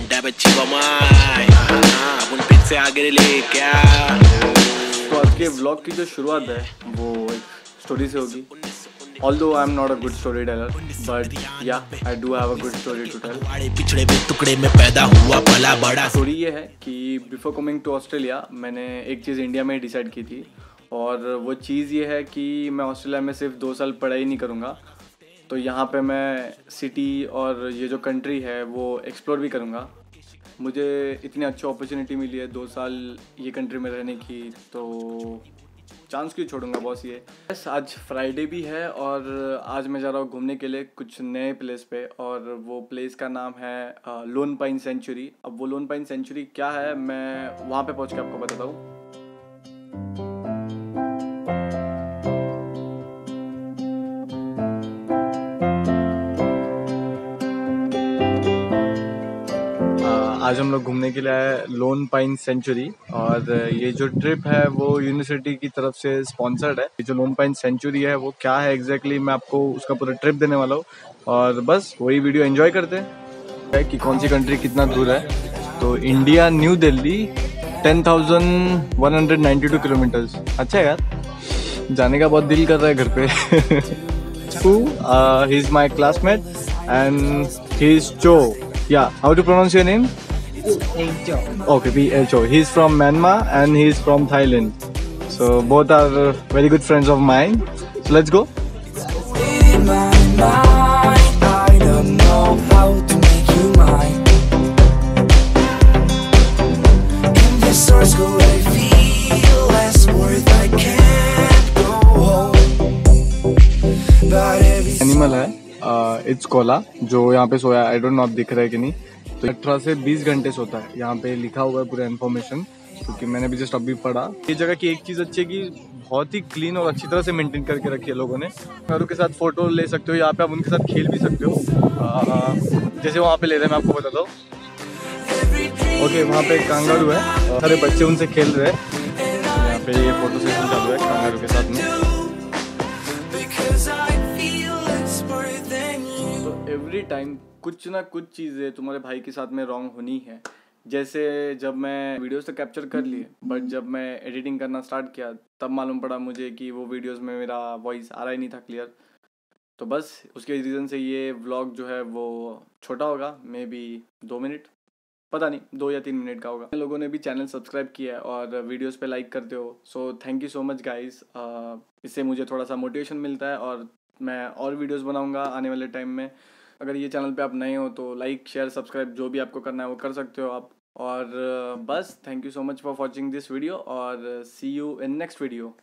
Quanta chico mai Un pizza agrile क्या तो आज के व्लॉग की जो शुरुआत है वो एक स्टोरी से होगी। Although I am not a good story teller but yeah I do have a good story to tell पिछड़े में टुकड़े में पैदा हुआ पला बड़ा। स्टोरी ये है कि बिफोर कमिंग टू ऑस्ट्रेलिया मैंने एक चीज़ इंडिया में ही डिसाइड की थी। और वो चीज़ ये है कि मैं ऑस्ट्रेलिया में सिर्फ़ दो साल पढ़ाई नहीं करूँगा। तो यहाँ पे मैं सिटी और ये जो कंट्री है, वो एक्सप्लोर भी करूँगा। मुझे इतनी अच्छी अपॉर्चुनिटी मिली है दो साल ये कंट्री में रहने की तो चांस क्यों छोड़ूँगा बॉस ये? बस आज फ्राइडे भी है और आज मैं जा रहा हूँ घूमने के लिए कुछ नए प्लेस पे और वो प्लेस का नाम है लोन पाइन सेंचुरी अब वो लोन पाइन सेंचुरी क्या है, मैं वहाँ पे पहुँच के आपको बताता हूँ। आज हम लोग घूमने के लिए आए लोन पाइन सेंचुरी और ये जो ट्रिप है वो यूनिवर्सिटी की तरफ़ से स्पॉन्सर्ड है। ये जो लोन पाइन सेंचुरी है वो क्या है एग्जैक्टली exactly, मैं आपको उसका पूरा ट्रिप देने वाला हूँ और बस वही वीडियो एंजॉय करते हैं। कि कौन सी कंट्री कितना दूर है? तो India New Delhi ten thousand one hundred ninety two kilometres अच्छा है यार जाने का बहुत दिल कर रहा है घर पे। He is my classmate and he is चो yeah how to pronounce Your name Okay, PHO. He's from Myanmar and he's from Thailand. So both are very good friends of mine. So let's go. Animal है it's Cola जो यहाँ पे सोया I don't know दिख रहा है कि नहीं तो अठारह से बीस घंटे सोता है। यहाँ पे लिखा हुआ है पूरा इन्फॉर्मेशन क्योंकि मैंने भी जस्ट अभी पढ़ा। ये जगह की एक चीज़ अच्छी है कि बहुत ही क्लीन और अच्छी तरह से मेंटेन करके रखी है लोगों ने। घरों के साथ फ़ोटो ले सकते हो यहाँ पे आप उनके साथ खेल भी सकते हो। आ, जैसे वहाँ पे ले रहे हैं मैं आपको बताता हूँ। ओके वहाँ पे कांगारू है। सारे बच्चे उनसे खेल रहे हैं। यहाँ पे ये फ़ोटो सेशन चालू है कांगारू के साथ में। तो एवरी टाइम कुछ ना कुछ चीज़ें तुम्हारे भाई के साथ में रॉन्ग होनी है। जैसे जब मैं वीडियोस तो कैप्चर कर लिए बट जब मैं एडिटिंग करना स्टार्ट किया, तब मालूम पड़ा मुझे कि वो वीडियोस में मेरा वॉइस आ रहा ही नहीं था क्लियर तो बस, उसके रीज़न से ये व्लॉग जो है वो छोटा होगा मे बी दो मिनट पता नहीं, दो या तीन मिनट का होगा। लोगों ने भी चैनल सब्सक्राइब किया है और वीडियोस पे लाइक करते हो। So thank you so much guys इससे मुझे थोड़ा सा मोटिवेशन मिलता है और मैं और वीडियोस बनाऊँगा आने वाले टाइम में। अगर ये चैनल पे आप नए हो तो लाइक शेयर सब्सक्राइब जो भी आपको करना है वो कर सकते हो आप। और, बस thank you so much for watching this video और see you in next video